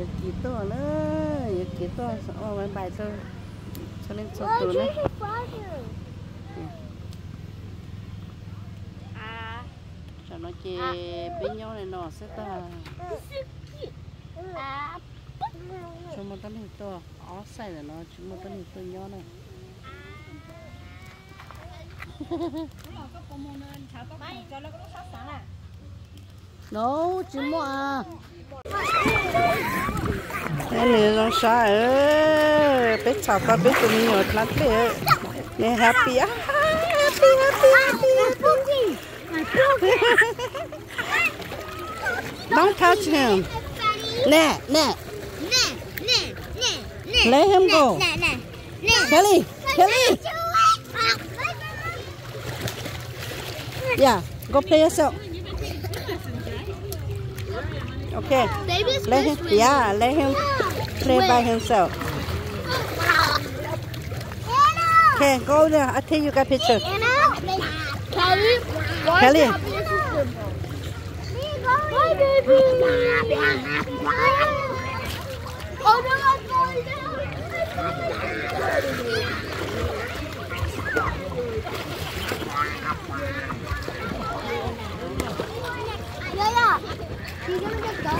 giờ kỳ to nữa giờ kỳ to sao mấy bài thôi cho nên cho tôi nữa À, cho nó chê bên nhau này nó sẽ ta cho một tấm hình to ó xài là nó chứ một tấm hình to nhau này nó chứ mua à? Cái này nó sao ơ, biết chào ta bé tụi mình nhột lắm thế. Nè happy á. Happy happy happy don't touch him nè nè. Let him go. Kelly Kelly. Yeah go play yourself. Okay let him yeah dạ, let him play by himself okay go there I take you got picture Kelly, Kelly. is that beautiful? Hi, baby. Oh no, I'm falling down. Yeah, yeah. Gonna get double.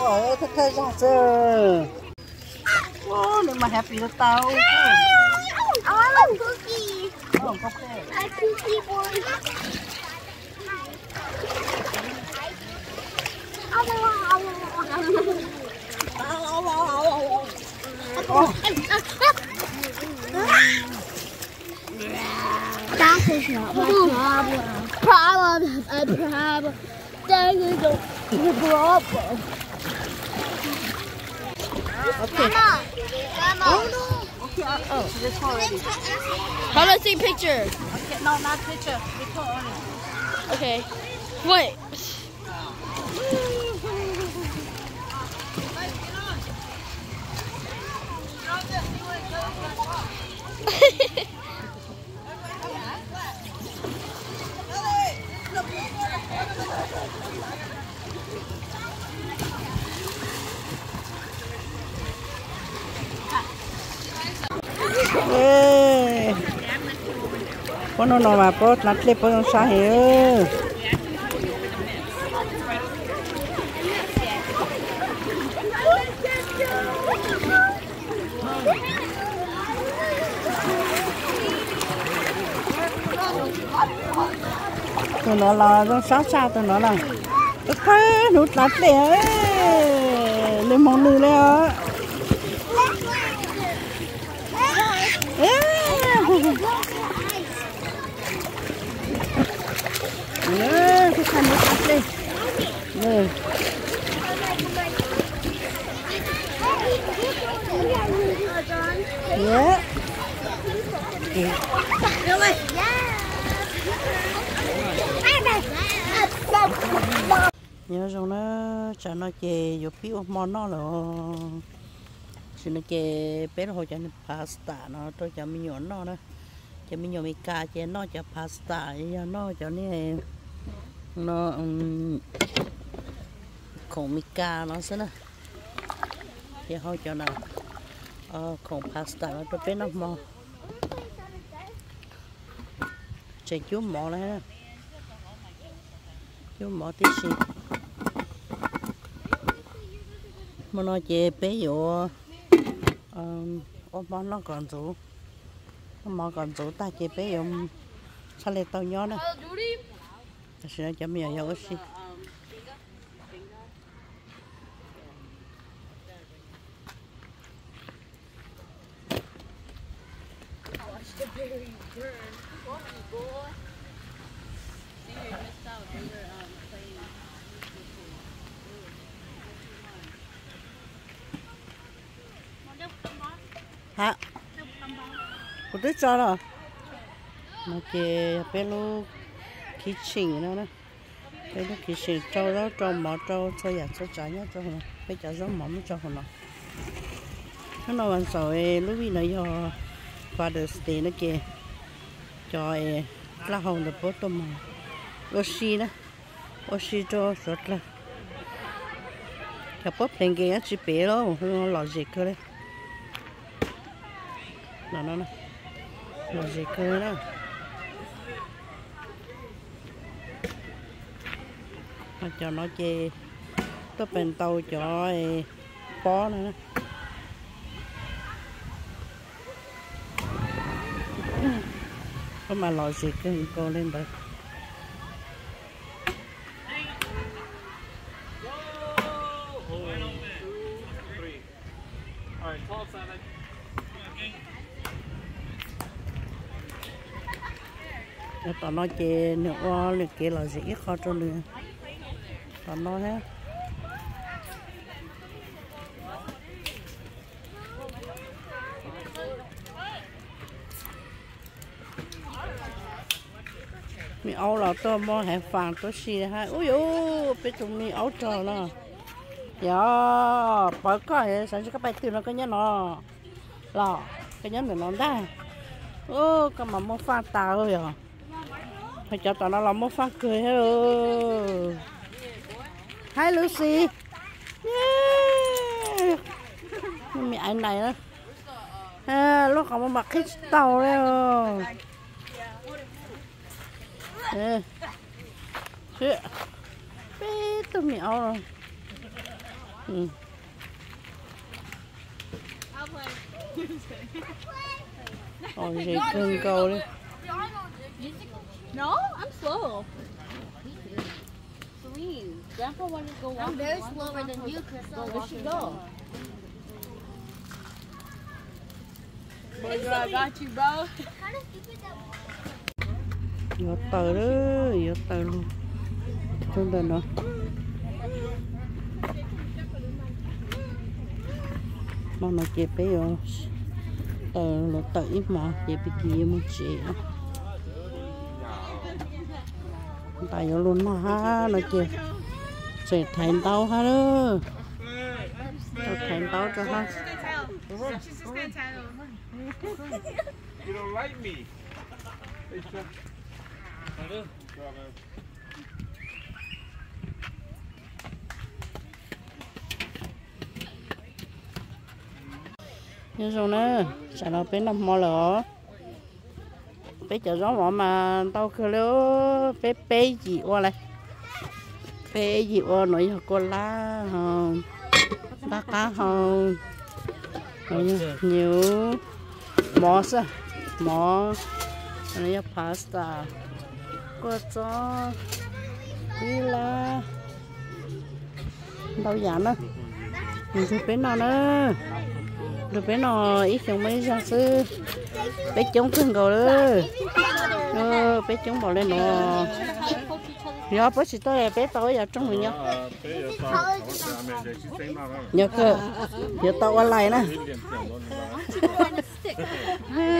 Ôi, thật thật ra giờ. Ô, nếu mà happy là tao. I want oh cookie. oh, oh, oh, oh, oh, oh, That is not my problem. Problem is a problem. That is a problem. Okay. Mama, Mama. Okay, uh, oh, this already. I take picture? Okay, no, not picture. Only. Okay. Wait. Nó nó mà bớt nát lép có sao hiểu. tụi nó là nó sát xa tụi nó là cái khá nút nát lẹ lên mong nữ lẹ Nè, cái khăn nút nát lẹ nè yeah nhớ rằng nó cho nó chè vô phiếu món nó là chỉ nó chè bé hồi cho nó pasta nó tôi cho mình nhọn nó đó. Cho mình nhọn mình cà chè nó cho pasta nó cho này nó um, Mica nó sẽ nè. Thì hồi cho nó còn ờ, khổng pasta nó tôi bé nó mò. Chạy chú mò này nè chú mò tí xí mà nó chê bé vô ôm món nó còn rủ. Mò còn rủ ta chê bé vô sao lại tao nhó nè? Sẽ cho mình ở xí hả có đứa cho rồi mà kì bé khí trình nữa đó. Cái là khí trình trâu đó, trâu mỏ, trâu cho nhà cho trái nhá, cho nó bây giờ giống mỏng cho hồn nó nó vẫn sỏi lúc bây nãy giờ qua được stay nó kìa. Cho là hồng được bớt tôm oxy đó, oxy cho rất là. Cái bóp lên kia chỉ bé đó nó lò gì cơ đấy. Nó nó nó lò gì cơ đó. cho nó chê. Tôi bên tàu cho bó nữa có mà lòi cứ cô lên đây tao nói chê nữa là kia là dễ khó cho lừa tao nói hết mi ấu là tôi mua hàng vàng tôi xì ha ui ui biết chúng mi ấu chờ nè. Giờ bởi có hệ sản xuất các bài tiền nó cái nhá nó lò cái nhá để nó ra ô cái mà mua pha tàu rồi à. Phải cho tao nó là mua pha cười hết rồi hi Lucy. Yeah. Mẹ anh này đó. À, lúc không mặc cái tàu đấy rồi ê. Chứ bé tôi mẹo rồi ừ. Ôi gì cưng câu đi. No, I'm slow. Celine, Grandpa wanted to go walk. I'm very slower than you, Crystal. Where should go? I got you, bro. Vô tờ đó, vô tờ luôn Trong đây nó Mà nó chê bé rồi Tờ nó tờ ít mà chê bé kia mà chê Tại nó luôn mà ha, nó chê sẽ thành tao ha đó Tao thành tao cho ha. You don't like me. Hey, rồi nè sẽ là bên nằm mò lỡ bé chờ gió mỏ mà tao cứ lỡ bé bé gì qua lại bé gì qua nói cô lá hồng lá cá ờ, hồng nhiều mỏ sao mỏ này pasta cô cho đi là đâu giảm nữa mình bên nào nữa? Được bé nào, ít chồng mấy ra sư bé chống cưng cầu đó ờ bé chống bỏ lên nó nhớ bớt chỉ tôi bé tôi ở trong mình nhớ nhớ dạ, cơ. Nhớ tao qua lại nè.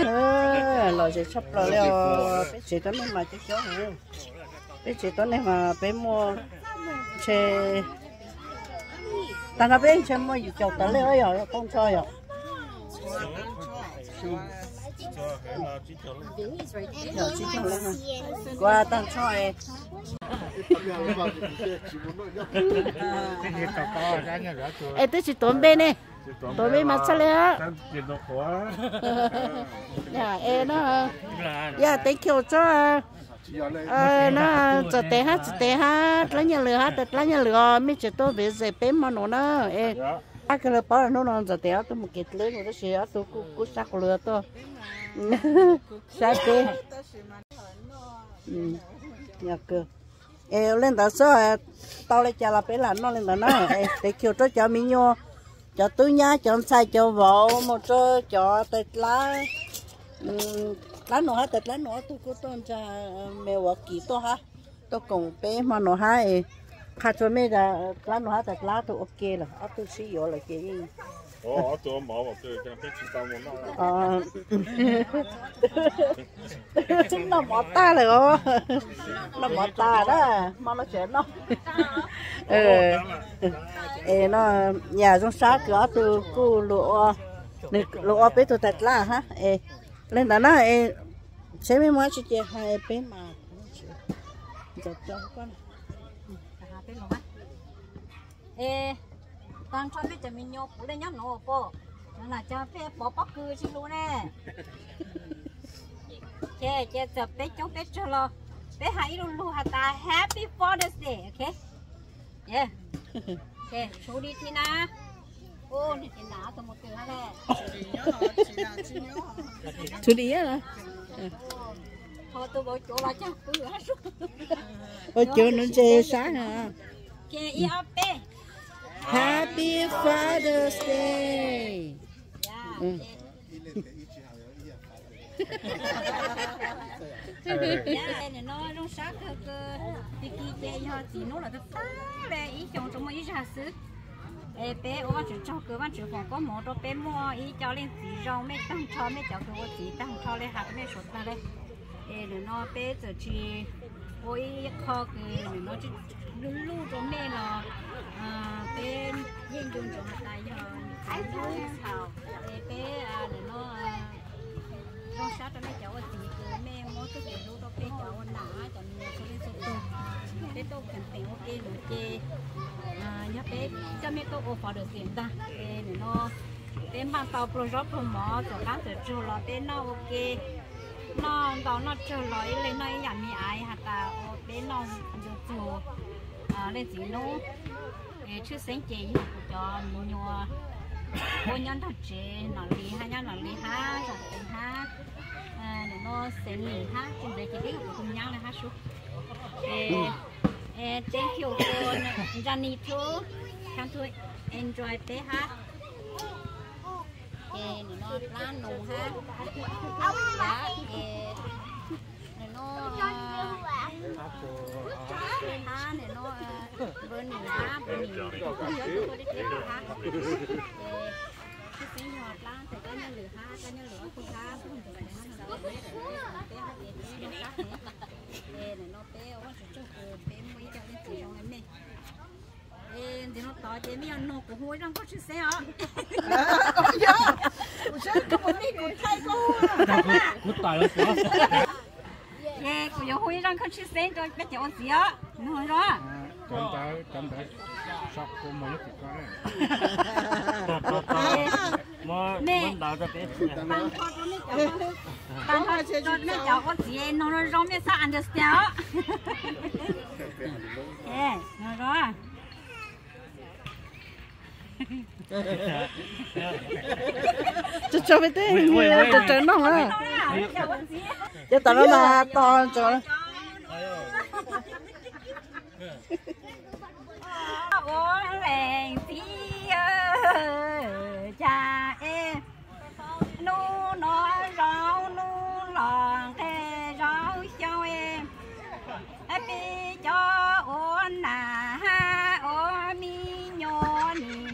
Ờ, lo sẽ sắp lo leo. Bé chỉ tao nên mà chắc chó nữa bé chỉ tao nên mà bé mua xe tao nói, bé xe mua gì chọc tao leo rồi con chơi rồi qua tao cho em. Ê, tôi chỉ tốn bên này. Tốn bên mặt sao lẽ? Dạ, ê nó. Dạ, thank kiểu cho. Ờ, nó chờ té hát, chờ té hát, lấy nhà lửa hát, lấy nhà lửa, mới chỉ tôi về dễ bên mà nó nó. Ê. ác cái là bao nó nó giờ téo tôi một cái lớn nó sẽ tôi cú cú sắc lửa tôi sai cái nhà cơ em lên đó số tao lấy trả là bé là nó lên đó nó để kêu cho cho mi nhô, cho túi nhá, cho sai cho vợ, một cho cho tết lá. Ừ, lá nó ha tật lá nó tôi có tôn cha mẹ vợ kỳ to ha tôi cùng bé mà nó ha ấy cho mẹ là lá nó ha tật lá tôi ok là tôi sử dụng là cái gì? 我我做冇喎，对，咁俾钱收我啦。 ờ nó mỏ ta rồi ó nó mỏ ta đó mà nó chuyện nó ừ ê nó nhà trong xã cửa từ cô lụa nè lụa bé tôi tật la ha ê lên đó nó ê chế mấy món chị hai bé mà giờ cho con ê tăng cho biết cho mình nhóc lên nhóc nó po nó là cho phê bỏ bắc cư chứ luôn nè. Chè chè giờ bé cháu bé cho lo. Bé hãy luôn luôn hả ta? Happy father's day ok? Yeah. Chè số đi thì na ô đi thì na tụi một từ ha nè. Chú đi á thôi tôi bảo chỗ là chắc tôi hết rồi. Ôi chưa nó chơi sáng à. Chè y ấp bé Happy Father's Day. Ừ. nó nó ê bé ô bạn chỉ cho cơ bạn chỉ còn có một đôi bé mua ý cho lên chỉ rau mấy tăng cho mấy cháu cơ chỉ tăng cho lên hạt mấy sốt ra đây. Ê rồi nó bé giờ chỉ ôi kho cái nó chỉ cho mẹ là bé yên dùng cho một tay cho ai thôi ê bé à rồi nó à, trong sát cho mấy cháu cứ mẹ mỗi cái chuyện lúc đó bé cháu cho mình cho lên số tu bé tôi cần tiền ok rồi chê nhớ bé cho mẹ tôi ô phò được tiền ta. Bé này nó bé mang tàu pro job pro mỏ cho các sự chú lo bé nó ok. Nó đó nó chú lo lên nó nhà mi ai hả ta ô bé nó được chú à lên chỉ nó chứ sáng chị cho nhua cô nhân thật chế nó lì ha nhân nó lì ha rồi tình ha. Nó sẽ lì ha trên đây chỉ biết của cùng nhau là ha eh eh thank you for Johnny too. Come to enjoy te ha. Nó lá nụ ha dạ eh để nó ha để nó bên nụ ha bên nụ không nhớ tôi đi tiếp ha cái sinh hoạt lan thì có nhân lửa ha có nhân lửa không ha không được ha nó bé ha bé nó khác hết nó bé ở chỗ chỗ bé mới cho lên chỉ trong em thì nó to chế mi ăn nó cũng hối răng có chữ xe à ê cũng có hối răng có chữ xe cho bé cháu gì á nó rồi Cầm tới, cầm tới. Sọc của mình thì có đấy. tăng cho nó mấy cháu tăng cho cho mấy cháu có gì nó nó rong mấy sao understand ê nó rồi cho cho bé té cho cho nó hả? Cho tao nó là to cho ôi lèn tí cha em. Nu nó rau, nu lòn khe rau cho em. Em đi cho ôn nà ha, ô mi nhô nì.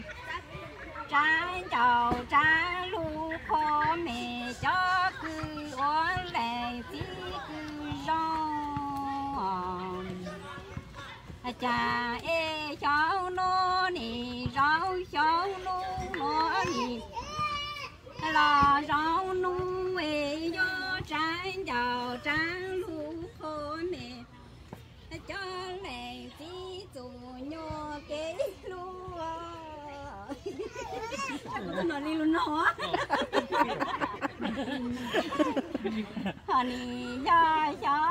Trái chầu, trái lu khô, mẹ cho cứ ôn lệ tí cứ rau cha em cháu nó nì rau cháu nó nó nì là rau nu ê do trái chào trái lu khô mẹ cho mẹ tí dù nhô cái lu nó đi luôn nó honey do cháu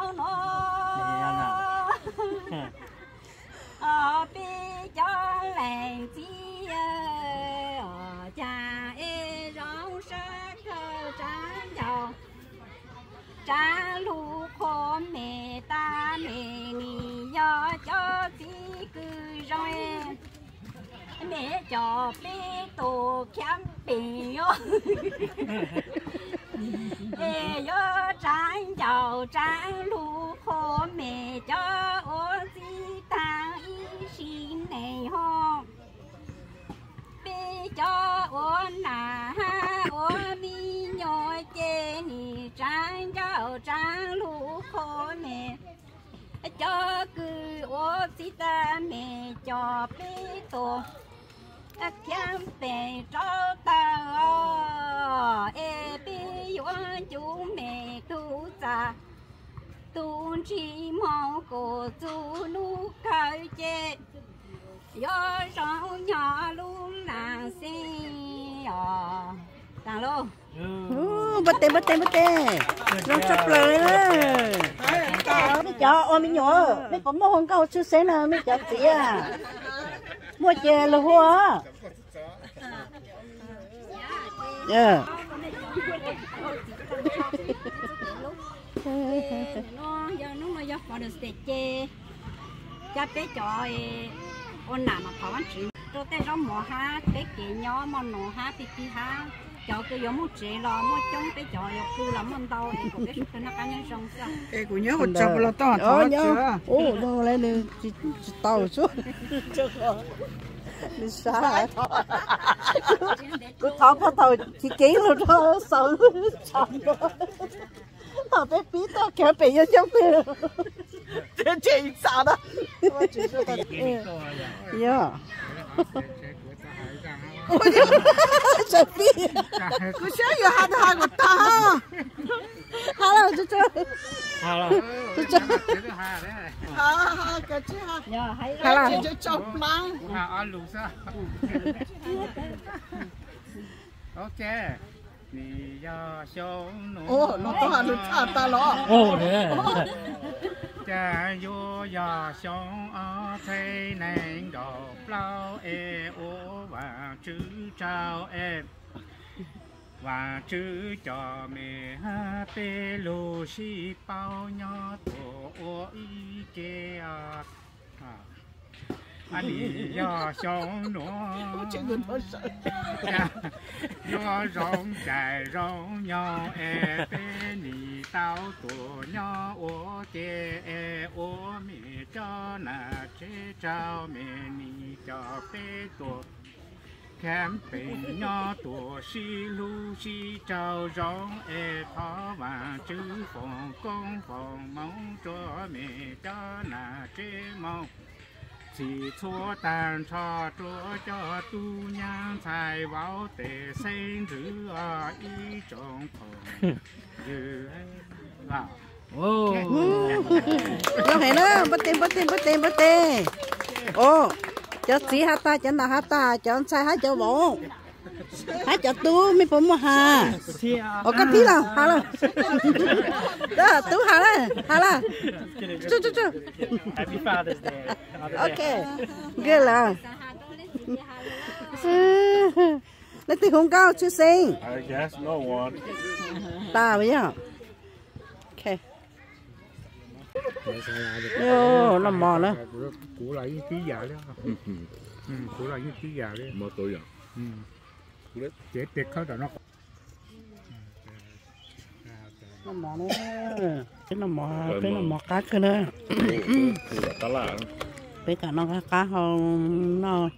mẹ cho bé tổ khám bì ê yo trái giàu trái lu khô mẹ cho ô gì ta y xin này ho. Bê cho ô nà ha ô mi nhoi chê ni trái giàu trái lu khô mẹ. Cho cứ ô gì ta mẹ cho bê tổ kiếm bề cho ta ê bê yo chú mẹ tu cha tu chỉ mong cô tu nu cao chế. Yo sao nhỏ lu nàng xin yo tàng lô. Ồ, bắt tên bắt tên bắt tên nó sắp lời đó mấy chó ôi mấy nhỏ mấy có mua hồng cao chú xế nè mấy chó chị à mua chè là hoa yeah nó giờ nó mà giờ có được sẽ chè, cha bé cho ôn nào mà thảo ăn chuyện tôi tên nó mỏ ha bé kỹ nhỏ mà nổ ha bị kỹ ha cho cái giống một chế lo một trong bé cho yo cứ lắm ăn đâu em cũng biết cái nó cá nhân sống sao. Ê, của nhớ một chập là to Ờ to nhớ. Chưa? Ồ, nó lên đi chỉ chỉ tàu xuống. Đi xa. Cứ thọ có tàu chỉ kỹ luôn đó Sợ chồng Thọ bé bí to kéo bị vô trong kia Thế chị sao đó. Yeah Sợ bí Cứ xé vừa hai hai của ta. Hello, chú chú Hả là. Chú chú Ha ha cái chứ ha. giờ hay Hello Chứ chọc lăng. À, ăn lù sao? ok. Nì ya xiong nụ. Ồ, nó to hẳn được à ta lo. Ồ, thế. Cha yo ya xiong a thế này đồ lao e ô và chữ trao em và chữ cho mẹ ha tê lô si bao nhỏ tổ ô y kê à à anh đi ya xiong nụ Chứ người nó sợ. nó rong dài rong nhau e bê nì tao tổ nhau ô kê e ô mẹ cho nà chế trao mẹ nì cho bê tổ kém bê nhau tổ si lu si trao rong e thó và chữ phòng công phòng mong cho mẹ chỉ chúa tàn cho chúa cho tu nhang tài vào tề sinh rữ ở ý trong phòng. Dự vào Nó hay nó, bắt tên, bắt tên, bắt tên, bắt tên. Ồ, cho xí hát ta, cho nào hát ta, cho sai hát cho bố Hát cho tu, mới bố mà hà. Ồ, cái tí nào, hà là Đó, tu hà là, hà là Chú, chú, chú. Happy Father's Day. Ok, good là Lấy tiền không cao, chú sinh. I guess no one. Ta bây giờ. Ok. Yo, nó mò nữa. Cũ lại cái ký giả đó ừ, cũ lại cái ký giả đấy Mà tôi à. ừ chết tiệt khó rồi nó nó mò nó cái nó mò cái nó mò cá cơ nữa cá là bây cả nó cá hồng nó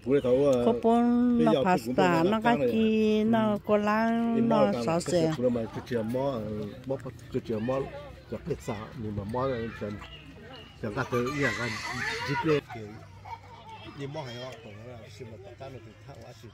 có bún nó pasta nó cá chi nó có lá nó sò sè cái chè mò mò cái chè mò gặp lịch xã nhưng mà mò chẳng chẳng cả tới nhà gần dịp lên nhưng mò hay họ cũng là sự mà tất nó thì thao á sự